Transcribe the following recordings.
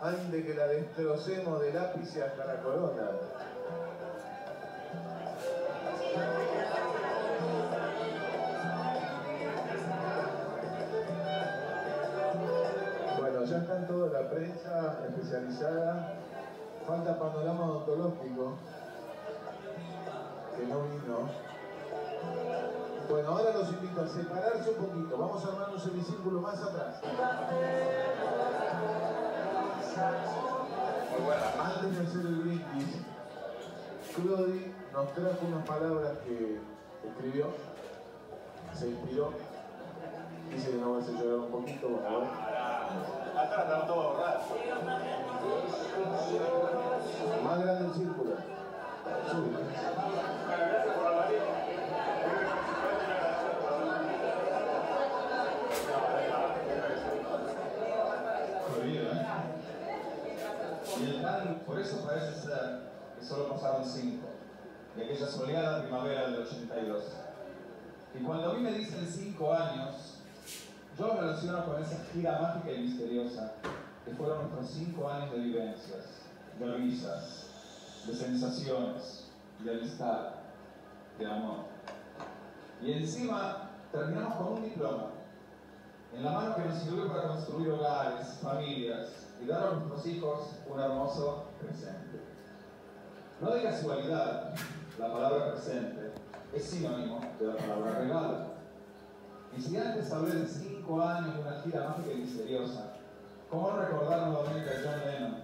antes de que la destrocemos del ápice hasta la corona. Bueno, ya están toda la prensa especializada. Falta panorama odontológico, que no vino. Bueno, ahora los invito a separarse un poquito. Vamos a armar un semicírculo más atrás. Antes de hacer el brindis, Crudi nos trajo unas palabras que escribió, se inspiró. Dice que no va a hacer llorar un poquito, vamos a por eso parece ser que solo pasaron cinco, de aquella soleada primavera del 82. Y cuando a mí me dicen cinco años, yo relaciono con esa gira mágica y misteriosa que fueron nuestros cinco años de vivencias, de risas, de sensaciones, de amistad, de amor. Y encima terminamos con un diploma en la mano que nos sirvió para construir hogares, familias a nuestros hijos un hermoso presente. No de casualidad, la palabra presente es sinónimo de la palabra regalo. Antes hablé de cinco años de una gira mágica y misteriosa, ¿cómo no recordar nuevamente a John Lennon,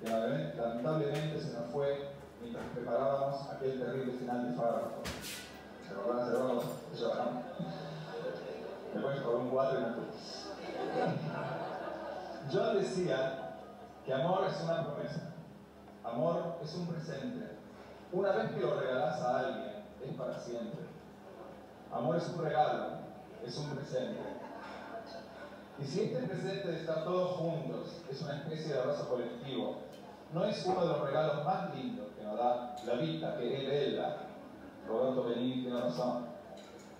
que lamentablemente se nos fue mientras preparábamos aquel terrible final de Fármaco? ¿Se? ¿Se acordaban? Lloramos. Me pones por un cuatro y una cruz. John decía que amor es una promesa, amor es un presente. Una vez que lo regalas a alguien, es para siempre. Amor es un regalo, es un presente. Y si este presente de estar todos juntos es una especie de abrazo colectivo, no es uno de los regalos más lindos que nos da la vida, que es de ella, Roberto Benigni tiene razón,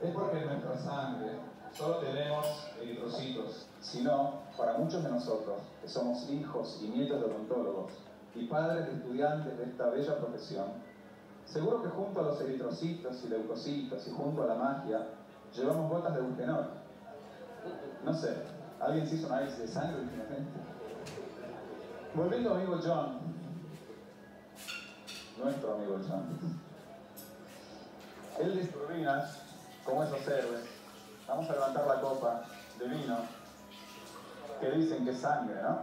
es porque en nuestra sangre solo tenemos eritrocitos, sino para muchos de nosotros, que somos hijos y nietos de odontólogos y padres de estudiantes de esta bella profesión, seguro que junto a los eritrocitos y leucocitos y junto a la magia, llevamos gotas de bugenol. No sé, ¿alguien se hizo un análisis de sangre últimamente? Volviendo a amigo John, nuestro amigo John, él distribuía, como esos héroes, Vamos a levantar la copa de vino que dicen que es sangre, ¿no?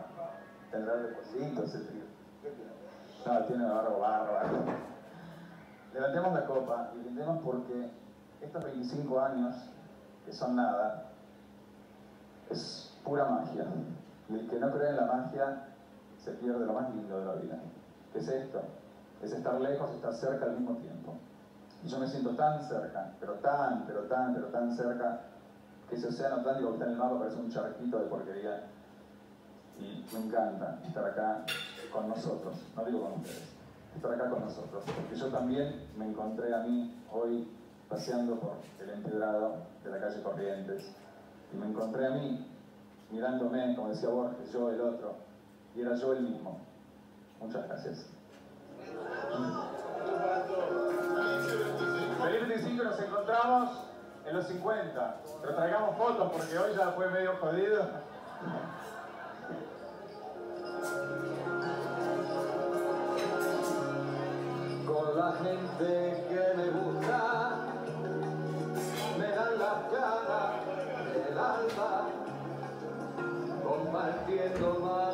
Tendrá depósitos el frío. No, tiene barro bárbaro. Levantemos la copa y brindemos porque estos 25 años, que son nada, es pura magia. Y el que no cree en la magia se pierde lo más lindo de la vida. ¿Qué es esto? Es estar lejos y estar cerca al mismo tiempo. Y yo me siento tan cerca, pero tan, pero tan, pero tan cerca, ese océano Atlántico que está en el mapa parece un charquito de porquería. Y me encanta estar acá con nosotros, no digo con ustedes, estar acá con nosotros, porque yo también me encontré a mí hoy paseando por el empedrado de la calle Corrientes, y me encontré a mí mirándome, como decía Borges, yo el otro, y era yo el mismo. Muchas gracias. Feliz 25 nos encontramos en los 50. Pero traigamos fotos porque hoy ya fue medio jodido. Con la gente que me gusta, me dan las ganas del alma, compartiendo más.